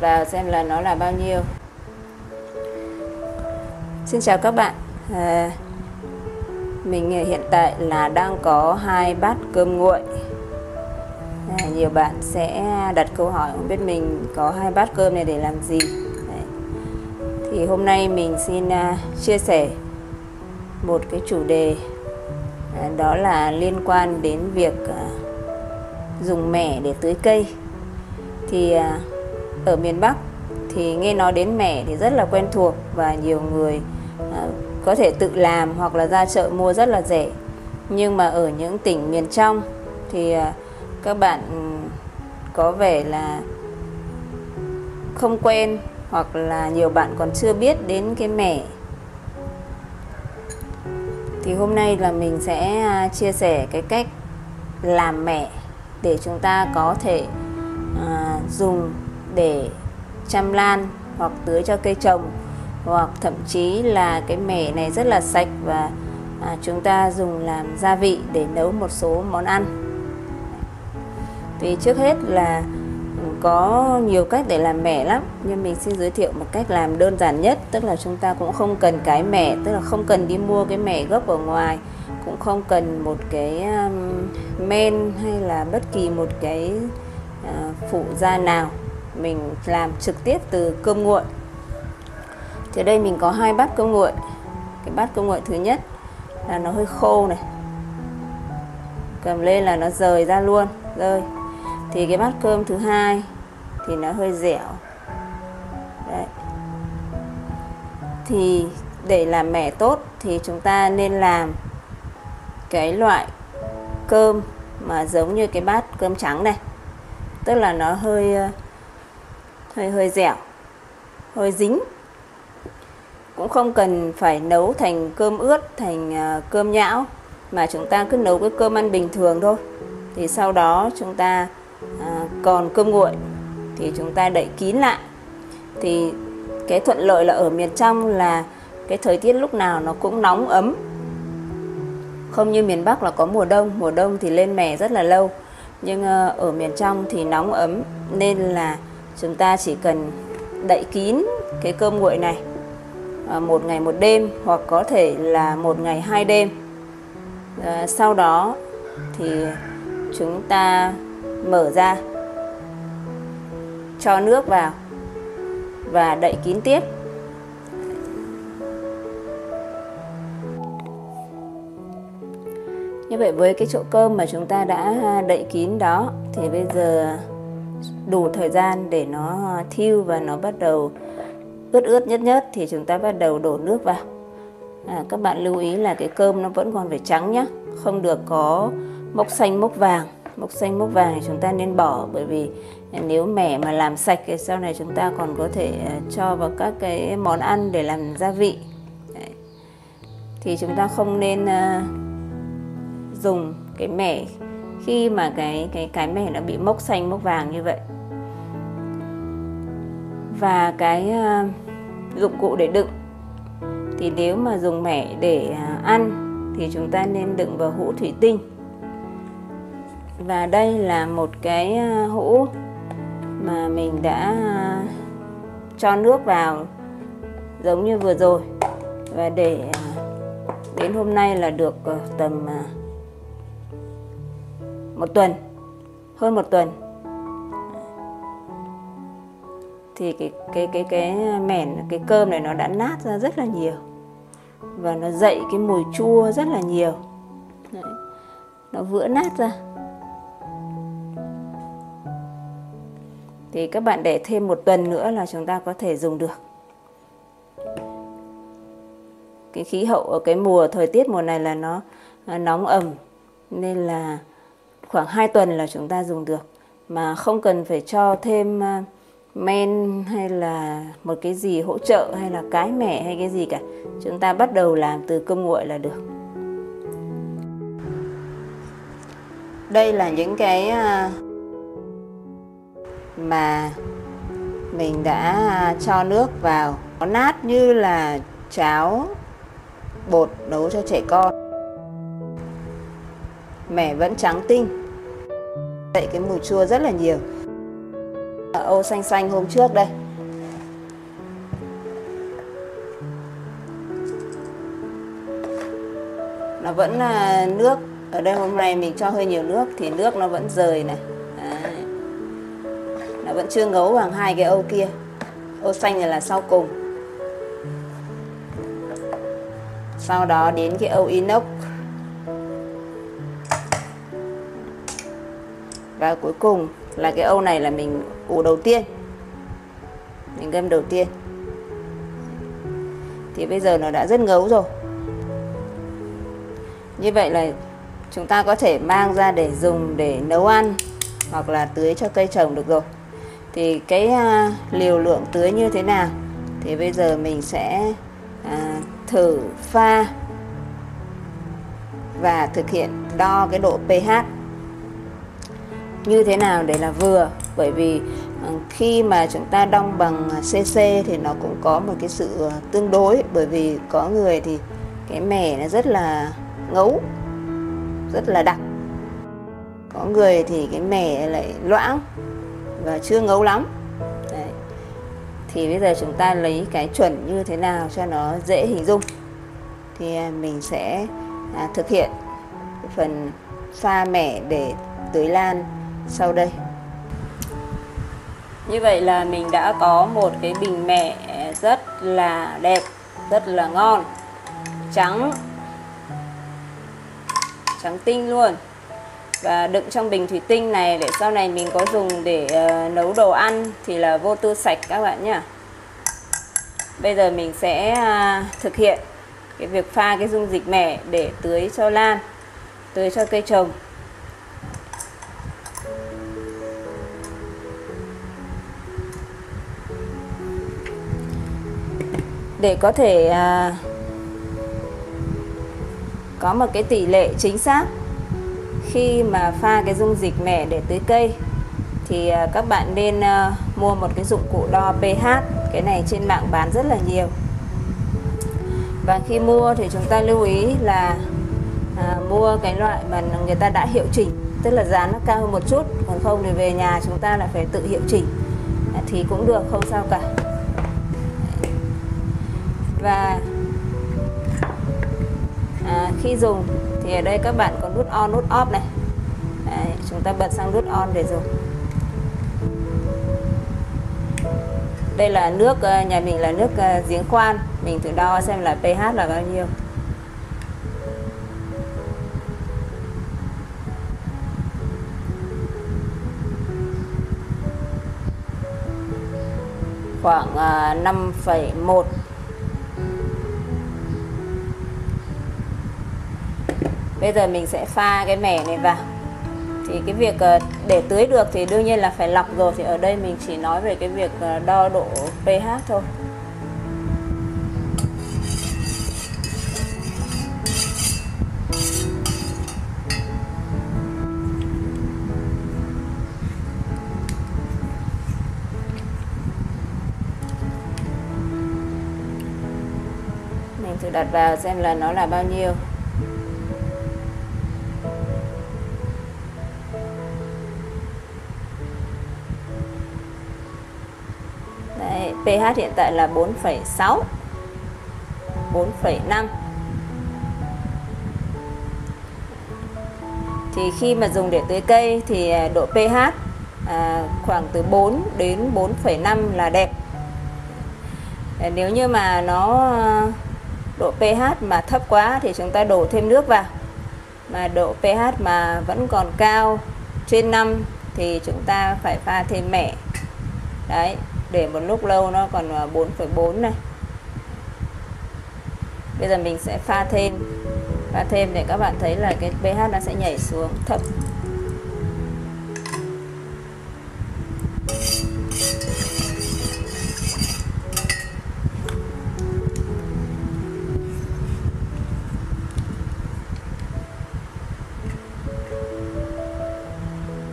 đặt vào xem là nó là bao nhiêu. Xin chào các bạn. À, Mình hiện tại là đang có hai bát cơm nguội. À, Nhiều bạn sẽ đặt câu hỏi không biết mình có hai bát cơm này để làm gì. Đấy. Thì hôm nay mình xin uh, chia sẻ một cái chủ đề à, Đó là liên quan đến việc uh, dùng mẻ để tưới cây. Thì uh, ở miền Bắc thì nghe nói đến mẻ thì rất là quen thuộc và nhiều người à, có thể tự làm hoặc là ra chợ mua rất là rẻ. Nhưng mà ở những tỉnh miền trong thì à, các bạn ừ, có vẻ là không quen hoặc là nhiều bạn còn chưa biết đến cái mẻ thì hôm nay là mình sẽ à, chia sẻ cái cách làm mẻ để chúng ta có thể à, dùng để chăm lan hoặc tưới cho cây trồng hoặc thậm chí là cái mẻ này rất là sạch và à, chúng ta dùng làm gia vị để nấu một số món ăn. Thì trước hết là có nhiều cách để làm mẻ lắm nhưng mình xin giới thiệu một cách làm đơn giản nhất tức là chúng ta cũng không cần cái mẻ tức là không cần đi mua cái mẻ gốc ở ngoài cũng không cần một cái um, men hay là bất kỳ một cái uh, phụ gia nào mình làm trực tiếp từ cơm nguội. Thì đây mình có hai bát cơm nguội. Cái bát cơm nguội thứ nhất là nó hơi khô này. Cầm lên là nó rời ra luôn, rơi. Thì cái bát cơm thứ hai thì nó hơi dẻo. Đấy. Thì để làm mẻ tốt thì chúng ta nên làm cái loại cơm mà giống như cái bát cơm trắng này. Tức là nó hơi ờ, hơi hơi dẻo, hơi dính. Cũng không cần phải nấu thành cơm ướt, thành à, cơm nhão, mà chúng ta cứ nấu cái cơm ăn bình thường thôi. Thì sau đó chúng ta à, còn cơm nguội thì chúng ta đậy kín lại. Thì cái thuận lợi là ở miền trong là cái thời tiết lúc nào nó cũng nóng ấm. Không như miền Bắc là có mùa đông mùa đông thì lên mẻ rất là lâu. Nhưng à, ở miền trong thì nóng ấm, nên là chúng ta chỉ cần đậy kín cái cơm nguội này à, một ngày một đêm hoặc có thể là một ngày hai đêm. À, sau đó thì chúng ta mở ra cho nước vào và đậy kín tiếp. Như vậy với cái chỗ cơm mà chúng ta đã đậy kín đó thì bây giờ đủ thời gian để nó thiêu và nó bắt đầu ướt ướt nhất nhất thì chúng ta bắt đầu đổ nước vào. À, các bạn lưu ý là cái cơm nó vẫn còn phải trắng nhé không được có mốc xanh mốc vàng. Mốc xanh mốc vàng thì chúng ta nên bỏ bởi vì nếu mẻ mà làm sạch thì sau này chúng ta còn có thể à, cho vào các cái món ăn để làm gia vị. Đấy. thì chúng ta không nên uh, dùng cái mẻ khi mà cái cái cái mẻ đã bị mốc xanh mốc vàng như vậy. Và cái uh, dụng cụ để đựng. Thì nếu mà dùng mẻ để uh, ăn thì chúng ta nên đựng vào hũ thủy tinh. Và đây là một cái uh, hũ mà mình đã uh, cho nước vào giống như vừa rồi. Và để uh, đến hôm nay là được uh, tầm uh, một tuần. Hơn một tuần. Thì cái cái cái cái mẻn, cái cơm này nó đã nát ra rất là nhiều. Và nó dậy cái mùi chua rất là nhiều. Đấy. nó vữa nát ra. Thì các bạn để thêm một tuần nữa là chúng ta có thể dùng được. Cái khí hậu ở cái mùa, thời tiết mùa này là nó à, nóng ẩm. Nên là khoảng 2 tuần là chúng ta dùng được. Mà không cần phải cho thêm à, men hay là một cái gì hỗ trợ hay là cái mẻ hay cái gì cả. Chúng ta bắt đầu làm từ cơm nguội là được. Đây là những cái à, mà mình đã à, cho nước vào. Nó nát như là cháo bột nấu cho trẻ con mẻ vẫn trắng tinh. Vậy cái mùi chua rất là nhiều. Ờ, ô, xanh xanh hôm trước đây. Nó vẫn là nước. Ở đây hôm nay mình cho hơi nhiều nước thì nước nó vẫn rời này. Đấy. nó vẫn chưa ngấu bằng hai cái ô kia. Ô xanh này là sau cùng. Sau đó đến cái ô inox. Và cuối cùng là cái ô này là mình ủ đầu tiên. Mình ngâm đầu tiên. Thì bây giờ nó đã rất ngấu rồi. Như vậy là chúng ta có thể mang ra để dùng để nấu ăn hoặc là tưới cho cây trồng được rồi. Thì cái à, liều lượng tưới như thế nào? Thì bây giờ mình sẽ à, thử pha và thực hiện đo cái độ pH như thế nào để là vừa? Bởi vì ờ, khi mà chúng ta đong bằng à, cc thì nó cũng có một cái sự ờ, tương đối. Bởi vì có người thì cái mẻ nó rất là ngấu rất là đặc. Có người thì cái mẻ lại loãng và chưa ngấu lắm. Đấy. thì bây giờ chúng ta lấy cái chuẩn như thế nào cho nó dễ hình dung thì à, mình sẽ à, thực hiện phần pha mẻ để tưới lan sau đây. Như vậy là mình đã có một cái bình mẻ rất là đẹp rất là ngon. Trắng. Trắng tinh luôn. Và đựng trong bình thủy tinh này để sau này mình có dùng để uh, nấu đồ ăn thì là vô tư sạch các bạn nhé bây giờ mình sẽ uh, thực hiện cái việc pha cái dung dịch mẻ để tưới cho lan tưới cho cây trồng. Để có thể à, có một cái tỷ lệ chính xác. Khi mà pha cái dung dịch mẻ để tưới cây thì à, các bạn nên à, mua một cái dụng cụ đo pH cái này trên mạng bán rất là nhiều. Và khi mua thì chúng ta lưu ý là à, mua cái loại mà người ta đã hiệu chỉnh tức là giá nó cao hơn một chút còn không thì về nhà chúng ta lại phải tự hiệu chỉnh. À, thì cũng được không sao cả. Khi dùng. Thì ở đây các bạn có nút on nút off này. Đấy, chúng ta bật sang nút on để dùng. Đây là nước ờ, nhà mình là nước ờ, giếng khoan. Mình thử đo xem là pH là bao nhiêu. Khoảng ờ, 5,1 bây giờ mình sẽ pha cái mẻ này vào. Thì cái việc ờ, để tưới được thì đương nhiên là phải lọc rồi, thì ở đây mình chỉ nói về cái việc ờ, đo độ pH thôi. Mình thử đặt vào xem là nó là bao nhiêu. pH hiện tại là 4,6 4,5 thì khi mà dùng để tưới cây thì à, độ pH à, khoảng từ 4 đến 4,5 là đẹp. À, nếu như mà nó à, độ pH mà thấp quá thì chúng ta đổ thêm nước vào. Mà độ pH mà vẫn còn cao trên 5 thì chúng ta phải pha thêm mẻ. Đấy để một lúc lâu nó còn à, 4,4 này. Bây giờ mình sẽ pha thêm. Pha thêm để các bạn thấy là cái pH nó sẽ nhảy xuống thấp.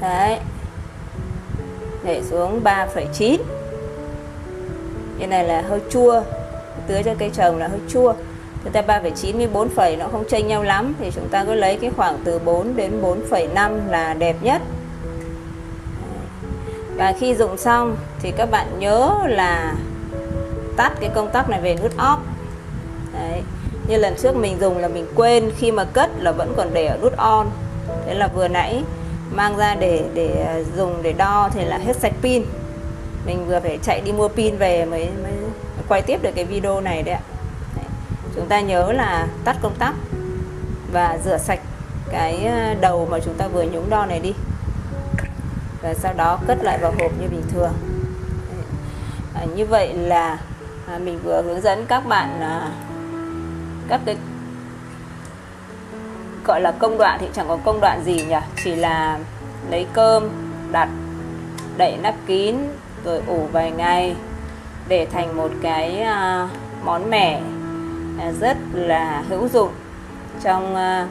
Đấy. Để xuống 3,9 cái này là hơi chua. Tưới cho cây trồng là hơi chua. Chúng ta 3,94 phẩy nó không chênh nhau lắm. Thì chúng ta cứ lấy cái khoảng từ 4 đến 4,5 là đẹp nhất. Và khi dùng xong thì các bạn nhớ là tắt cái công tắc này về nút off. Đấy. như lần trước mình dùng là mình quên khi mà cất là vẫn còn để ở nút on. Thế là vừa nãy mang ra để để à, dùng để đo thì là hết sạch pin mình vừa phải chạy đi mua pin về mới mới quay tiếp được cái video này đấy ạ. Đấy. chúng ta nhớ là tắt công tắc và rửa sạch cái ờ, đầu mà chúng ta vừa nhúng đo này đi. Và sau đó cất lại vào hộp như bình thường. À, như vậy là à, mình vừa hướng dẫn các bạn à, các cái gọi là công đoạn thì chẳng có công đoạn gì nhỉ? Chỉ là lấy cơm đặt đậy nắp kín rồi ủ vài ngày để thành một cái à, món mẻ à, rất là hữu dụng trong à,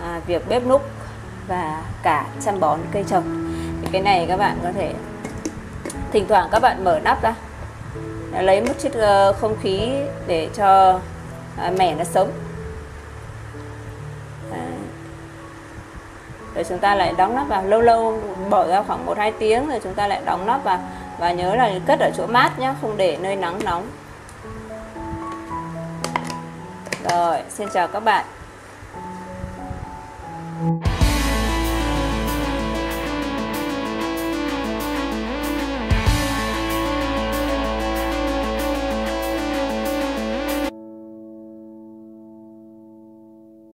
à, việc bếp núc và cả chăm bón cây trồng. Thì cái này các bạn có thể thỉnh thoảng các bạn mở nắp ra à, lấy một chút ờ, không khí để cho à, mẻ nó sống. À, rồi chúng ta lại đóng nắp vào lâu lâu bỏ ra khoảng 1 2 tiếng rồi chúng ta lại đóng nắp vào và nhớ là cất ở chỗ mát nhé không để nơi nắng nóng. Rồi, xin chào các bạn.